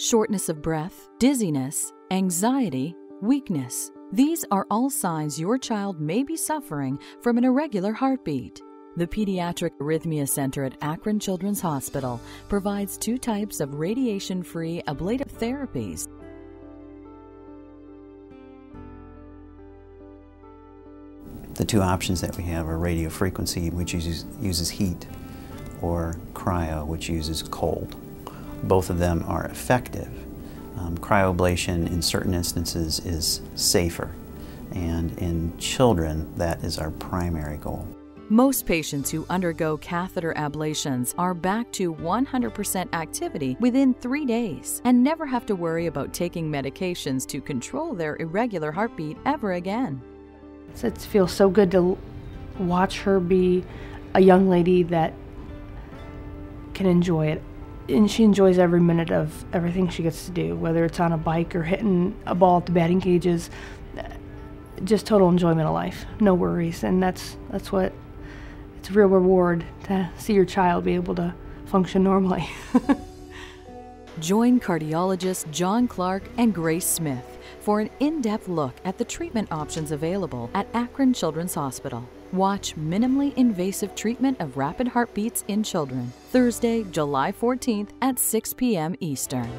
shortness of breath, dizziness, anxiety, weakness. These are all signs your child may be suffering from an irregular heartbeat. The Pediatric Arrhythmia Center at Akron Children's Hospital provides two types of radiation free ablative therapies. The two options that we have are radiofrequency, which uses, uses heat, or cryo, which uses cold. Both of them are effective. Um, cryoablation in certain instances is safer, and in children, that is our primary goal. Most patients who undergo catheter ablations are back to 100% activity within three days and never have to worry about taking medications to control their irregular heartbeat ever again. It feels so good to watch her be a young lady that can enjoy it. And she enjoys every minute of everything she gets to do, whether it's on a bike or hitting a ball at the batting cages. Just total enjoyment of life, no worries, and that's that's what it's a real reward to see your child be able to function normally. Join cardiologist John Clark and Grace Smith for an in depth look at the treatment options available at Akron Children's Hospital. Watch Minimally Invasive Treatment of Rapid Heartbeats in Children, Thursday, July 14th at 6 p.m. Eastern.